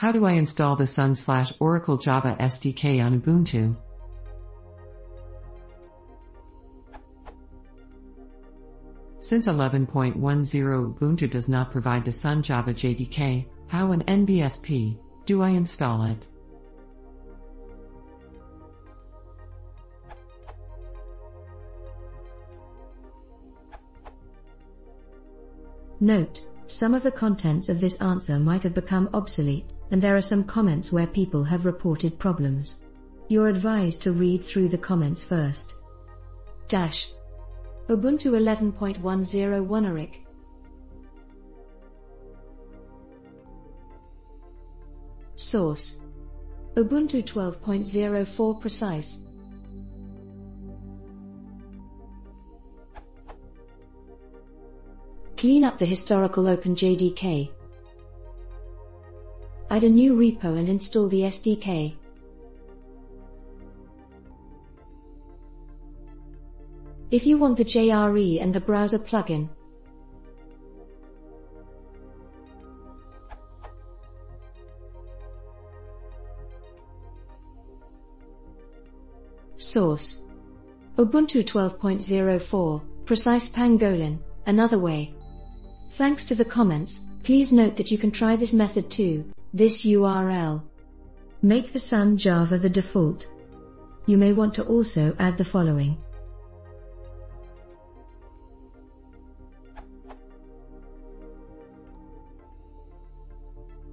How do I install the Sun slash Oracle Java SDK on Ubuntu? Since 11.10 Ubuntu does not provide the Sun Java JDK, how in NBSP do I install it? Note, some of the contents of this answer might have become obsolete, and there are some comments where people have reported problems. You're advised to read through the comments first. Dash. Ubuntu 11.10 Oneiric. Source. Ubuntu 12.04 Precise. Clean up the historical OpenJDK. Add a new repo and install the SDK. If you want the JRE and the browser plugin, Source Ubuntu 12.04 Precise Pangolin, another way. Thanks to the comments, please note that you can try this method too, this URL. Make the Sun Java the default. You may want to also add the following.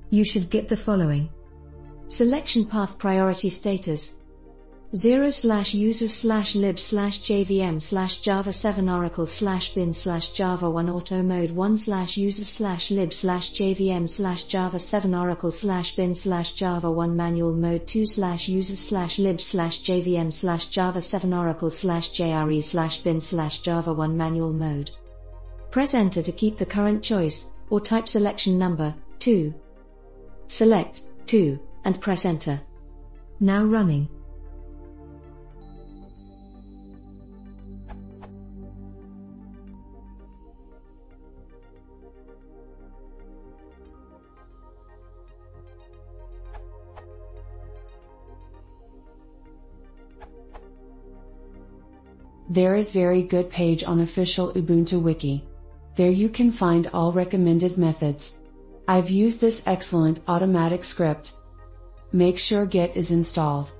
You should get the following. Selection path priority status, 0 slash user slash lib slash jvm slash java 7 oracle slash bin slash java 1 auto mode 1 slash user slash lib slash jvm slash java 7 oracle slash bin slash java 1 manual mode 2 slash user slash lib slash jvm slash java 7 oracle slash jre slash bin slash java 1 manual mode. Press enter to keep the current choice, or type selection number 2. Select 2 and press enter. Now running. There is very good page on official Ubuntu wiki. There you can find all recommended methods. I've used this excellent automatic script. Make sure Git is installed.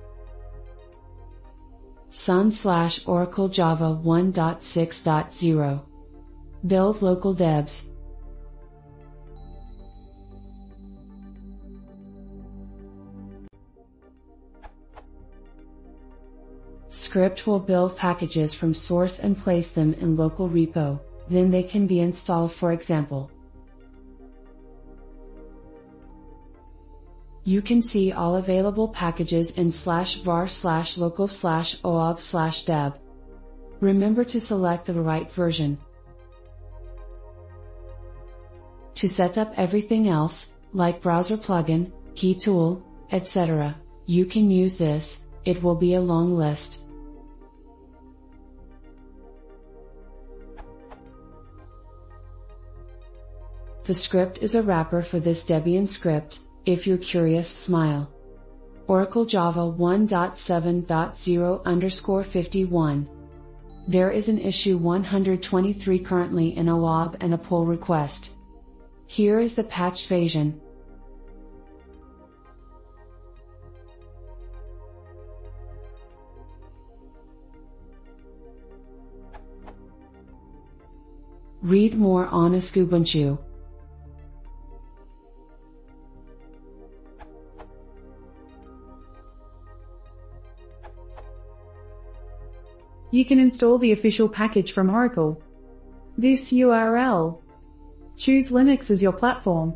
Sun slash Oracle Java 1.6.0. Build local debs. Script will build packages from source and place them in local repo, then they can be installed for example. You can see all available packages in slash var slash local slash oab slash deb. Remember to select the right version. To set up everything else, like browser plugin, key tool, etc., you can use this, it will be a long list. The script is a wrapper for this Debian script, if you're curious smile. Oracle Java 1.7.0 underscore 51. There is an issue 123 currently in a OAB and a pull request. Here is the patch version. Read more on a Ubuntu. You can install the official package from Oracle. This URL. Choose Linux as your platform.